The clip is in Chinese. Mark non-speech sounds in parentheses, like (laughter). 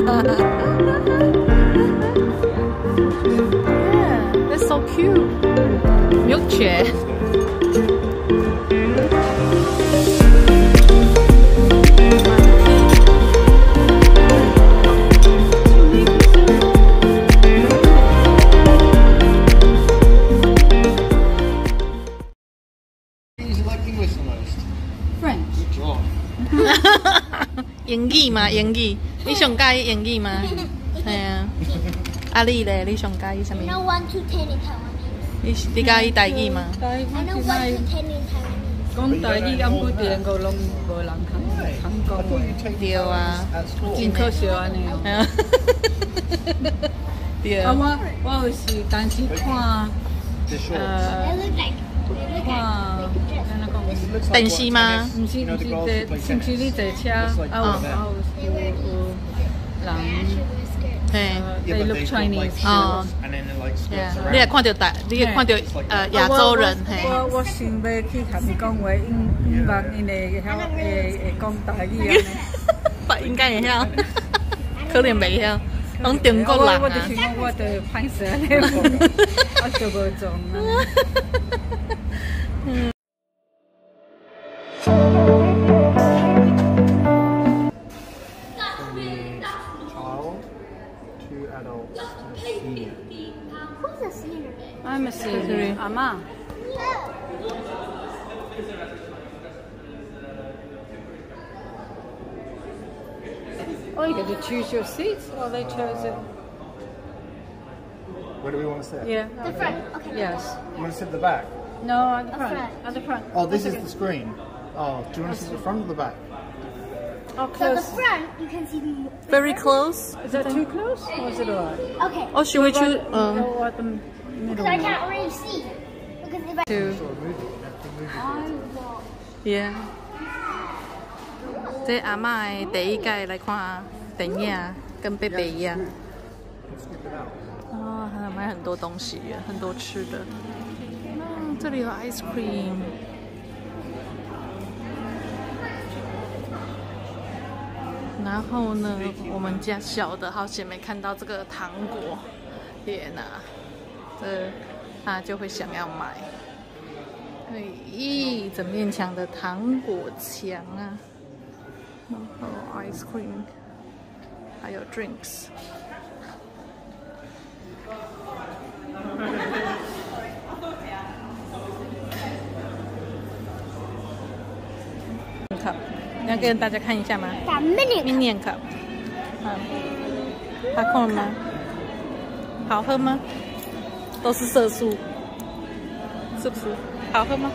yeah, that's so cute. Milk chair. You like English the most? French. Good job. 英语嘛，英语，你上介意英语吗？(laughs) 系 (laughs) 啊，啊，你咧？你上介意什么？你你介意台语吗？讲台语，感觉伫个拢无人腔，唱讲会唱调啊，真搞笑。安尼系啊，对啊，我我有时单只看，呃，看。电视吗？不是，不是坐，是不是坐车？啊，有有有 they，look Chinese，哦，你也看到大，你也看到呃亚洲人，嘿。我我想要去和你讲话，因因因会晓会会讲台语啊。不应该会晓，可能未晓，拢中国人啊。我我就是我，我中啊。To adult to senior. Who's a senior? I'm a senior. 阿媽。Oh, you get to choose your seats. Oh, they chose it. Where do we want to sit? Yeah. The front. Okay. Yes. You want to sit at the back? No, at the front. front. At the front. Oh, this is the screen. Oh, do you want to sit at the front or the back? Oh, So the close. front, you can see me. Very close. Is that too close, or is it alright? Okay. Or should we choose? Go Um, at the middle. Because I can't really see. Because if I, to Sort of movie. You have to move it. I will. yeah。这阿嬷的第一届来看电影，跟贝贝一样。哦，还有买很多东西耶，很多吃的。嗯，这里有 ice cream。然后呢，我们家小的好险没看到这个糖果，天哪，这他就会想要买。哎，咦，整面墙的糖果墙啊，然后 ice cream，还有 drinks。看要跟大家看一下吗 mini.？Minion cup，嗯，它空了吗？好喝吗？都是色素，是不是？好喝吗？